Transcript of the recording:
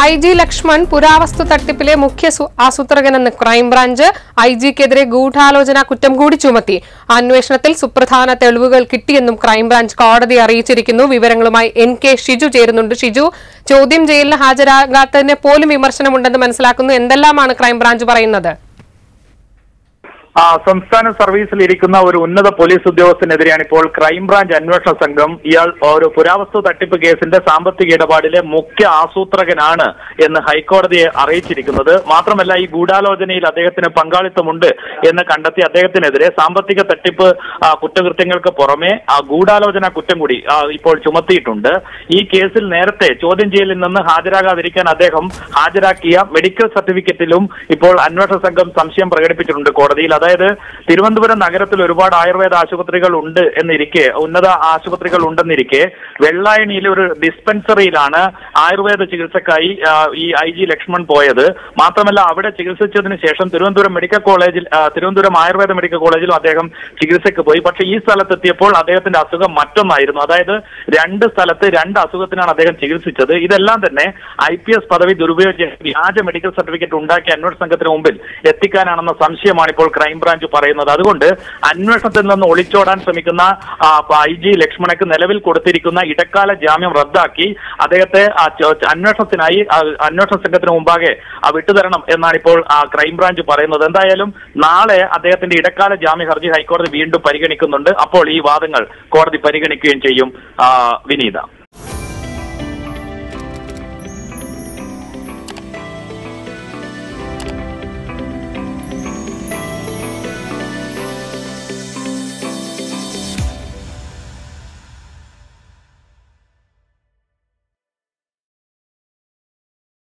I G Lakshman പുരാവസ്തു തട്ടിപ്പിലെ മുഖ്യ ആസൂത്രകനെന്ന് crime branch I ജിക്കെതിരെ ഗൂഢാലോചന കുറ്റം കൂടി ചുമത്തി. അന്വേഷണത്തിൽ സുപ്രധാന തെളിവുകൾ കിട്ടിയെന്നും ക്രൈംബ്രാഞ്ച് കോടതി അറിയിച്ചിരിക്കുന്നു. വിവരങ്ങളുമായി എൻ കെ ഷിജു ചേരുന്നുണ്ട്. ഷിജു ചോദ്യം ചെയ്യലിന് ഹാജരാകാത്തതിന് പോലും വിമർശനമുണ്ടെന്ന് മനസ്സിലാക്കുന്നു. എന്തെല്ലാമാണ് ക്രൈംബ്രാഞ്ച് പറയുന്നത്? സംസ്ഥാന സർവീസിൽ ഇരിക്കുന്ന ഒരു ഉന്നത പോലീസ് ഉദ്യോഗസ്ഥനെതിരെയാണ് ഇപ്പോൾ ക്രൈംബ്രാഞ്ച് അന്വേഷണ സംഘം. ഇയാൾ ഒരു പുരാവസ്തു തട്ടിപ്പ് കേസിന്റെ സാമ്പത്തിക ഇടപാടിലെ മുഖ്യ ആസൂത്രകനാണ് എന്ന് ഹൈക്കോടതിയെ അറിയിച്ചിരിക്കുന്നത്. മാത്രമല്ല ഈ ഗൂഢാലോചനയിൽ അദ്ദേഹത്തിന് പങ്കാളിത്തമുണ്ട് എന്ന് കണ്ടെത്തി അദ്ദേഹത്തിനെതിരെ സാമ്പത്തിക തട്ടിപ്പ് കുറ്റകൃത്യങ്ങൾക്ക് പുറമെ ആ ഗൂഢാലോചന കുറ്റം കൂടി ഇപ്പോൾ ചുമത്തിയിട്ടുണ്ട്. ഈ കേസിൽ നേരത്തെ ചോദ്യം ചെയ്യലിൽ നിന്ന് ഹാജരാകാതിരിക്കാൻ അദ്ദേഹം ഹാജരാക്കിയ മെഡിക്കൽ സർട്ടിഫിക്കറ്റിലും ഇപ്പോൾ അന്വേഷണ സംഘം സംശയം പ്രകടിപ്പിച്ചിട്ടുണ്ട് കോടതിയിൽ. അതായത് തിരുവനന്തപുരം നഗരത്തിൽ ഒരുപാട് ആയുർവേദ ആശുപത്രികൾ ഉണ്ട് എന്നിരിക്കെ ഉന്നത ആശുപത്രികൾ ഉണ്ടെന്നിരിക്കെ വെള്ളായണിയിലെ ഒരു ഡിസ്പെൻസറിയിലാണ് ആയുർവേദ ചികിത്സക്കായി ഈ ഐ ജി ലക്ഷ്മൺ പോയത്. മാത്രമല്ല അവിടെ ചികിത്സിച്ചതിന് ശേഷം തിരുവനന്തപുരം മെഡിക്കൽ കോളേജിൽ തിരുവനന്തപുരം ആയുർവേദ മെഡിക്കൽ കോളേജിലും അദ്ദേഹം ചികിത്സയ്ക്ക് പോയി. പക്ഷേ ഈ സ്ഥലത്തെത്തിയപ്പോൾ അദ്ദേഹത്തിന്റെ അസുഖം മറ്റൊന്നായിരുന്നു. അതായത് രണ്ട് സ്ഥലത്ത് രണ്ട് അസുഖത്തിനാണ് അദ്ദേഹം ചികിത്സിച്ചത്. ഇതെല്ലാം തന്നെ ഐ പി എസ് പദവി ദുരുപയോഗിച്ച് വ്യാജ മെഡിക്കൽ സർട്ടിഫിക്കറ്റ് ഉണ്ടാക്കി അന്വേഷണ സംഘത്തിന് മുമ്പിൽ എത്തിക്കാനാണെന്ന സംശയമാണ് ഇപ്പോൾ ക്രൈംബ്രാഞ്ച് പറയുന്നത്. അതുകൊണ്ട് അന്വേഷണത്തിൽ നിന്ന് ഒളിച്ചോടാൻ ശ്രമിക്കുന്ന ഐ ജി ലക്ഷ്മണക്ക് നിലവിൽ കൊടുത്തിരിക്കുന്ന ഇടക്കാല ജാമ്യം റദ്ദാക്കി അദ്ദേഹത്തെ അന്വേഷണത്തിനായി അന്വേഷണ സംഘത്തിന് മുമ്പാകെ വിട്ടുതരണം എന്നാണ് ഇപ്പോൾ ക്രൈംബ്രാഞ്ച് പറയുന്നത്. എന്തായാലും നാളെ അദ്ദേഹത്തിന്റെ ഇടക്കാല ജാമ്യ ഹർജി ഹൈക്കോടതി വീണ്ടും പരിഗണിക്കുന്നുണ്ട്. അപ്പോൾ ഈ വാദങ്ങൾ കോടതി പരിഗണിക്കുകയും ചെയ്യും വിനീത.